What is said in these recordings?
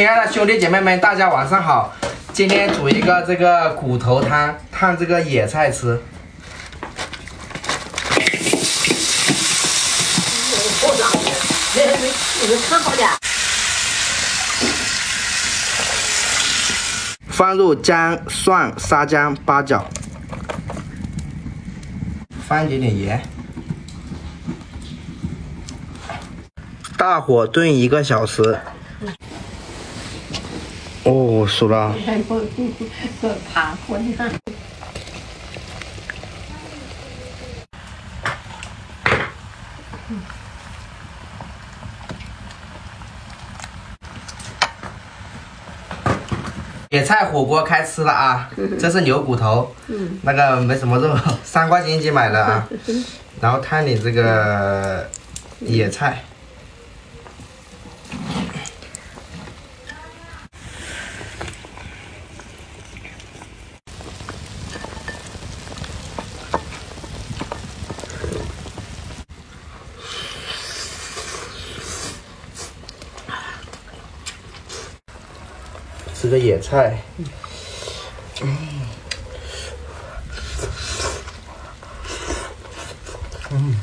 亲爱的兄弟姐妹们，大家晚上好。今天煮一个这个骨头汤，烫这个野菜吃。放入姜、蒜、沙姜、八角，放一点点盐，大火炖一个小时。哦，熟了。爬滚哈。野菜火锅开吃了啊！这是牛骨头，那个没什么肉，三块钱一斤买的啊。然后摊点这个野菜。吃个野菜，嗯，嗯，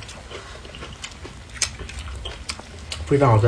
非常好吃。